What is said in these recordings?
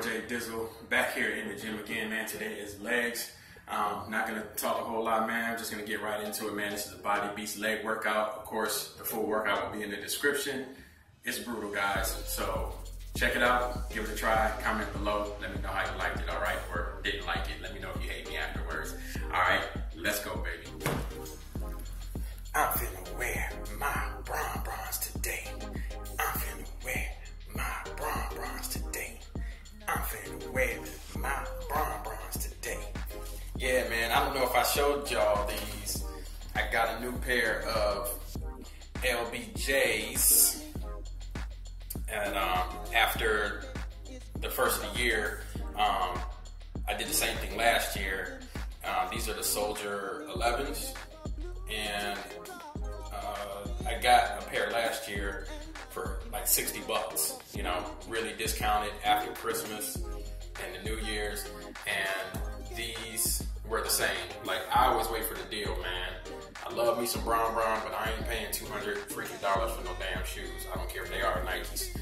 boy Dizzle back here in the gym again, man. Today is legs. Um, not gonna talk a whole lot, man. I'm just gonna get right into it, man. This is a Body Beast leg workout. Of course, the full workout will be in the description. It's brutal, guys. So check it out, give it a try. Comment below. Let me know how you liked it, all right, Soldier 11s. And uh, I got a pair last year for like 60 bucks, you know, really discounted after Christmas and the New Year's. And these were the same. Like, I always wait for the deal, man. I love me some Bron Bron, but I ain't paying 200 freaking dollars for no damn shoes. I don't care if they are Nikes.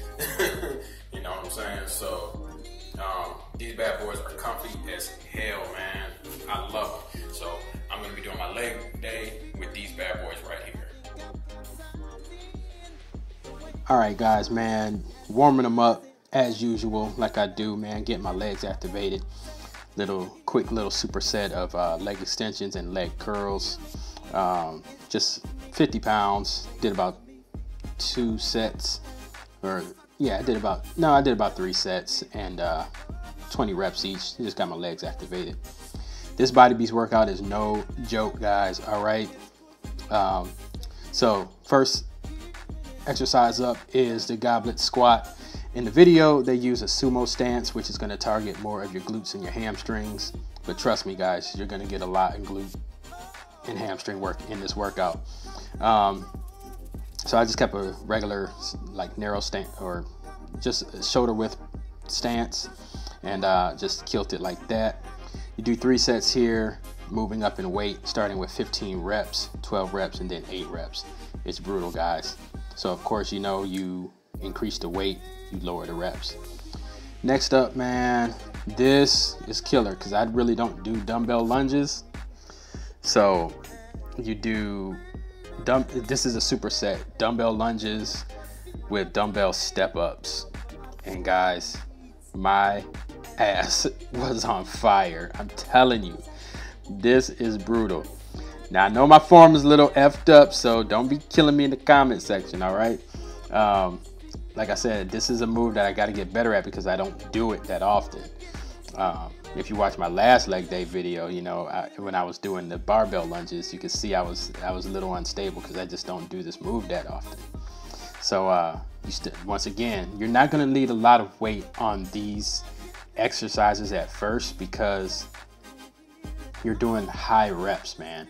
you know what I'm saying? So, um, these bad boys are comfy as hell, man. All right, guys, man, warming them up as usual, like I do, man. Get my legs activated. Little quick little superset of uh, leg extensions and leg curls. Um, just 50 pounds. Did about two sets, or yeah, I did about no, I did about three sets and uh, 20 reps each. Just got my legs activated. This body beast workout is no joke, guys. All right. Um, so first exercise up is the goblet squat. In the video, they use a sumo stance, which is going to target more of your glutes and your hamstrings. But trust me, guys, you're going to get a lot in glute and hamstring work in this workout. Um, so I just kept a regular, like narrow stance or just shoulder width stance and uh, just killed it like that. You do three sets here, moving up in weight, starting with 15 reps, 12 reps, and then eight reps. It's brutal, guys. So of course, you know, you increase the weight, you lower the reps. Next up, man, this is killer because I really don't do dumbbell lunges. So you do dumb. This is a superset dumbbell lunges with dumbbell step ups. And guys, my ass was on fire. I'm telling you, this is brutal. Now I know my form is a little effed up, so don't be killing me in the comment section, all right? Um, like I said, this is a move that I got to get better at because I don't do it that often. Um, if you watch my last leg day video, you know I, when I was doing the barbell lunges, you can see I was I was a little unstable because I just don't do this move that often. So uh, once again, you're not going to need a lot of weight on these exercises at first because you're doing high reps, man.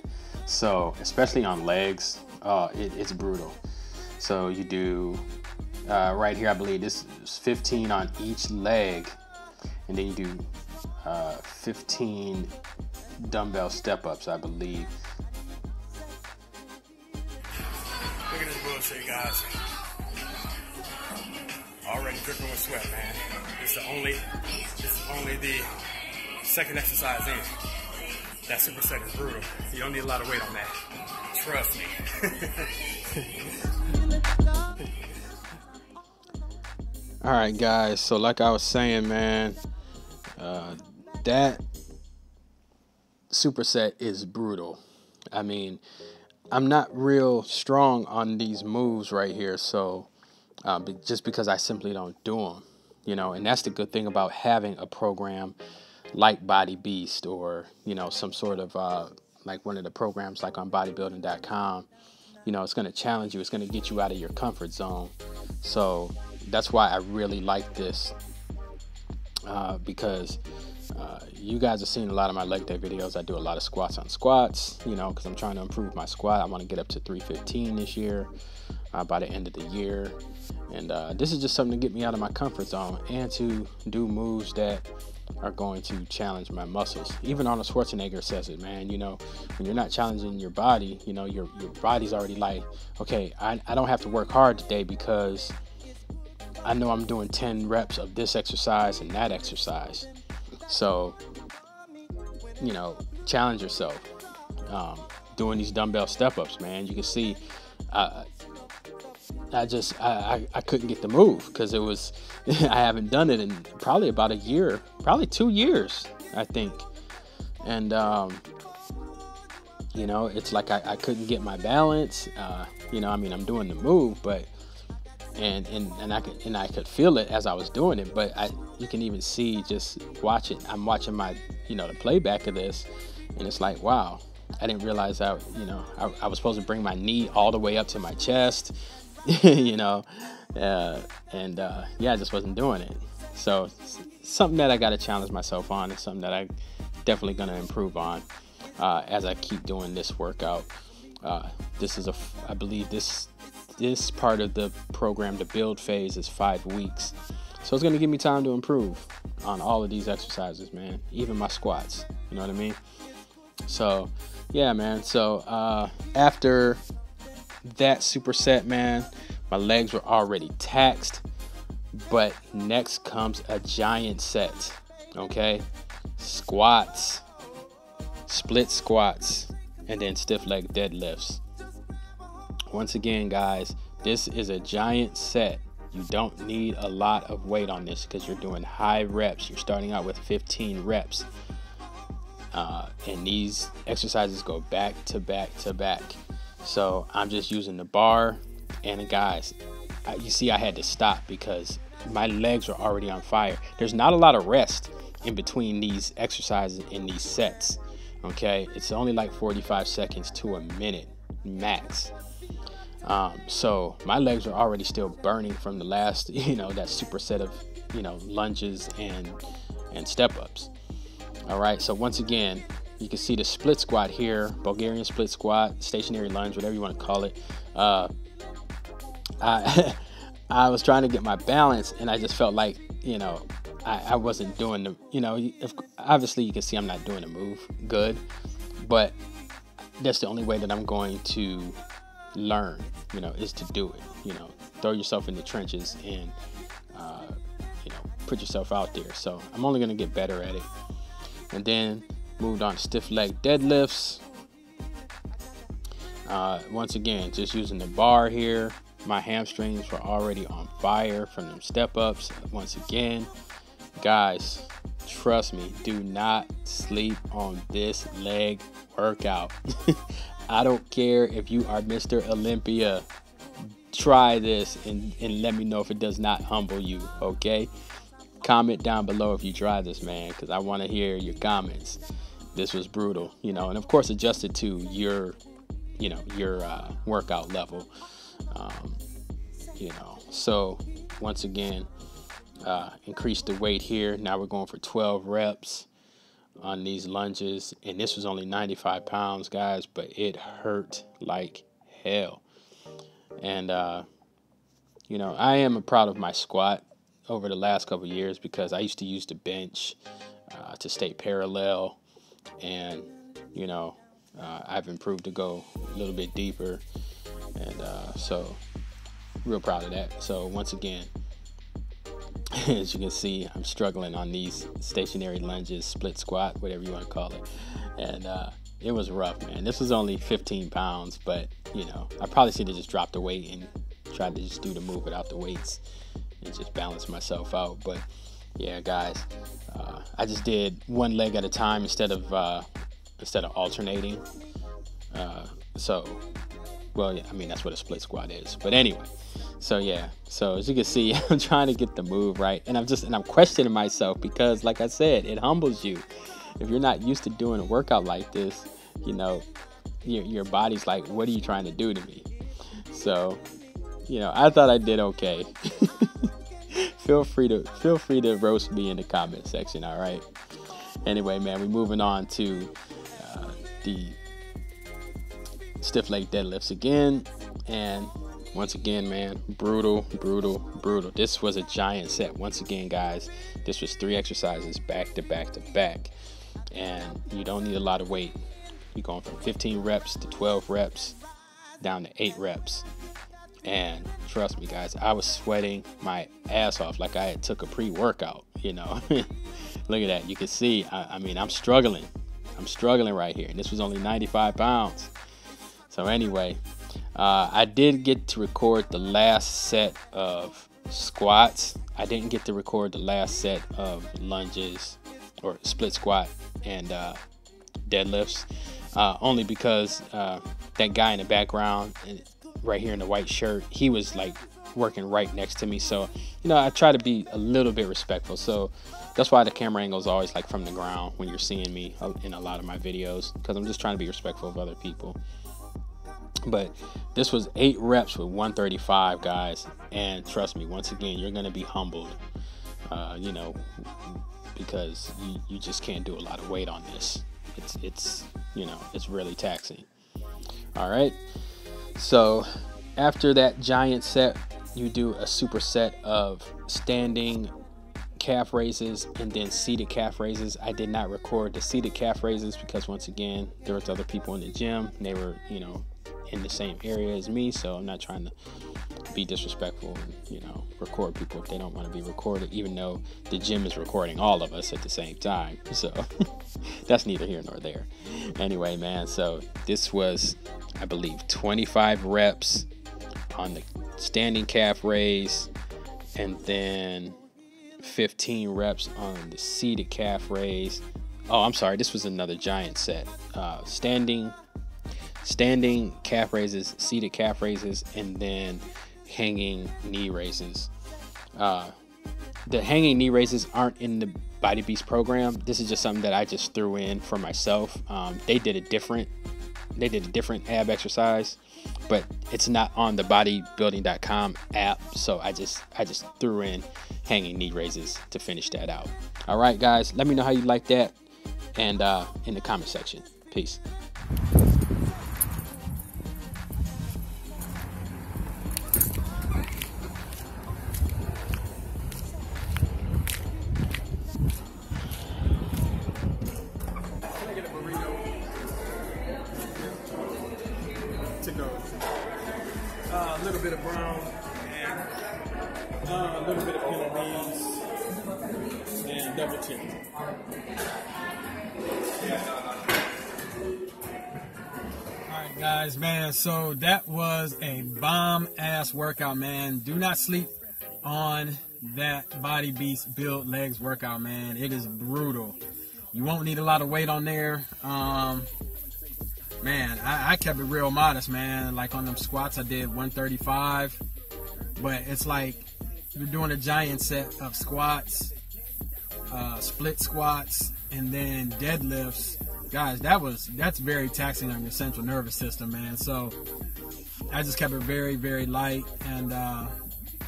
So, especially on legs, uh, it, it's brutal. So, you do uh, right here, I believe this is 15 on each leg, and then you do uh, 15 dumbbell step ups, I believe. Look at this bullshit, guys. Already dripping with sweat, man. This is only, this is only the second exercise in. That superset is brutal. You don't need a lot of weight on that. Trust me. All right, guys. So, like I was saying, man, uh, that superset is brutal. I mean, I'm not real strong on these moves right here, so uh, just because I simply don't do them, you know, and that's the good thing about having a program like Body Beast or you know some sort of uh, like one of the programs like on bodybuilding.com. You know, it's going to challenge you. It's going to get you out of your comfort zone. So that's why I really like this uh, because uh, you guys have seen a lot of my leg day videos. I do a lot of squats on squats, you know, because I'm trying to improve my squat. I want to get up to 315 this year uh, by the end of the year. And uh, this is just something to get me out of my comfort zone and to do moves that are going to challenge my muscles. Even Arnold Schwarzenegger says it, man. You know, when you're not challenging your body, you know, your, your body's already like, okay, I, I don't have to work hard today because I know I'm doing 10 reps of this exercise and that exercise. So, you know, challenge yourself. Um, doing these dumbbell step ups, man. You can see, uh, I just I, I, I, couldn't get the move because it was I haven't done it in probably about a year, probably two years, I think. And um, you know, it's like I, I couldn't get my balance. Uh, you know, I mean, I'm doing the move, but and and and I could and I could feel it as I was doing it. But I you can even see just watch it. I'm watching my you know the playback of this, and it's like wow. I didn't realize I, you know, I, I was supposed to bring my knee all the way up to my chest, you know, uh, and uh, yeah, I just wasn't doing it. So something that I got to challenge myself on, and something that I definitely to improve on uh, as I keep doing this workout. Uh, this is a, I believe this this part of the program, the build phase, is five weeks. So it's gonna give me time to improve on all of these exercises, man. Even my squats. You know what I mean? So, yeah, man. So uh, after that superset, man, my legs were already taxed. But next comes a giant set. Okay, squats, split squats, and then stiff leg deadlifts. Once again, guys, this is a giant set. You don't need a lot of weight on this because you're doing high reps. You're starting out with 15 reps. Uh, and these exercises go back to back to back. So I'm just using the bar. And guys, you see, I had to stop because my legs are already on fire. There's not a lot of rest in between these exercises and these sets. Okay, it's only like 45 seconds to a minute max. Um, so my legs are already still burning from the last, you know, that super set of, you know, lunges and and step ups. All right. So once again, you can see the split squat here, Bulgarian split squat, stationary lunge, whatever you want to call it. Uh, I I was trying to get my balance, and I just felt like, you know, I, I wasn't doing the, you know, if, obviously you can see I'm not doing the move good, but that's the only way that I'm going to learn, you know, is to do it. You know, throw yourself in the trenches and, uh, you know, put yourself out there. So I'm only going to get better at it. And then moved on to stiff leg deadlifts. Uh, once again, just using the bar here. My hamstrings were already on fire from them step ups. Once again, guys, trust me, do not sleep on this leg workout. I don't care if you are Mr. Olympia. Try this and, and let me know if it does not humble you, okay? Comment down below if you try this, man, because I want to hear your comments. This was brutal, you know, and of course adjusted to your, you know, your uh, workout level. Um, you know, so once again, uh, increase the weight here. Now we're going for 12 reps on these lunges, and this was only 95 pounds, guys, but it hurt like hell. And uh, you know, I am proud of my squat over the last couple years because I used to use the bench uh, to stay parallel, and you know, uh, I've improved to go a little bit deeper, and uh, so real proud of that. So once again, as you can see, I'm struggling on these stationary lunges, split squat, whatever you want to call it. And uh, it was rough, man. This was only 15 pounds, but you know, I probably should have just dropped the weight and tried to just do the move without the weights and just balance myself out. But yeah, guys, uh, I just did one leg at a time instead of uh, instead of alternating. Uh, so, well, yeah, I mean that's what a split squat is. But anyway. So yeah, so as you can see, I'm trying to get the move right, and I'm just and I'm questioning myself because, like I said, it humbles you. If you're not used to doing a workout like this, you know, your your body's like, what are you trying to do to me? So, you know, I thought I did okay. feel free to feel free to roast me in the comment section. All right. Anyway, man, we're moving on to uh, the stiff leg deadlifts again, and once again, man, brutal, brutal, brutal. This was a giant set. Once again, guys, this was three exercises back to back to back. And you don't need a lot of weight. You're going from 15 reps to 12 reps down to 8 reps. And trust me, guys, I was sweating my ass off like I had took a pre-workout. You know, look at that. You can see. I, I mean, I'm struggling. I'm struggling right here, and this was only 95 pounds. So anyway, uh, I did get to record the last set of squats. I didn't get to record the last set of lunges or split squat and uh, deadlifts, uh, only because uh, that guy in the background, right here in the white shirt, he was like working right next to me. So, you know, I try to be a little bit respectful. So that's why the camera angle is always like from the ground when you're seeing me uh, in a lot of my videos, because I'm just trying to be respectful of other people. But this was eight reps with 135 guys, and trust me, once again, you're gonna be humbled. Uh, you know, because you, you just can't do a lot of weight on this. It's it's you know it's really taxing. All right, so after that giant set, you do a superset of standing calf raises and then seated calf raises. I did not record the seated calf raises because once again there was other people in the gym. They were you know in the same area as me, so I'm not trying to be disrespectful and you know record people if they don't want to be recorded, even though the gym is recording all of us at the same time. So that's neither here nor there. Anyway, man, so this was, I believe, 25 reps on the standing calf raise, and then 15 reps on the seated calf raise. Oh, I'm sorry, this was another giant set. Uh, standing standing calf raises, seated calf raises, and then hanging knee raises. Uh, the hanging knee raises aren't in the Body Beast program. This is just something that I just threw in for myself. Um, they did a different, they did a different ab exercise, but it's not on the bodybuilding.com app. So I just, I just threw in hanging knee raises to finish that out. All right, guys, let me know how you like that, and uh, in the comment section. Peace. So that was a bomb ass workout, man. Do not sleep on that Body Beast Build Legs workout, man. It is brutal. You won't need a lot of weight on there. Um, man, I, I, kept it real modest, man. Like on them squats, I did 135, but it's like you're doing a giant set of squats, uh, split squats, and then deadlifts. Guys, that was that's very taxing on your central nervous system, man. So I just kept it very, very light, and uh,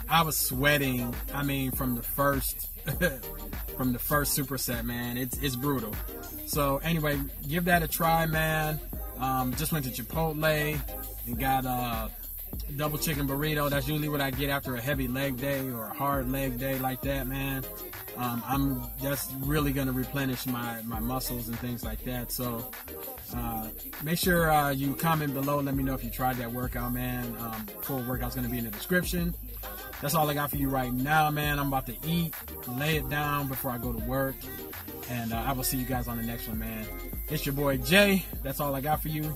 I was sweating. I mean, from the first from the first superset, man. It's it's brutal. So anyway, give that a try, man. Um, just went to Chipotle and got a double chicken burrito. That's usually what I get after a heavy leg day or a hard leg day like that, man. Um, I'm that's really gonna replenish my my muscles and things like that. So uh, make sure uh, you comment below. Let me know if you tried that workout, man. Um, full workout's gonna be in the description. That's all I got for you right now, man. I'm about to eat, lay it down before I go to work, and uh, I will see you guys on the next one, man. It's your boy Jay. That's all I got for you.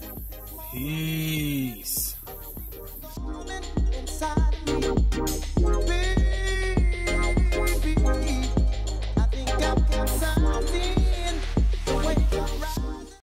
Peace.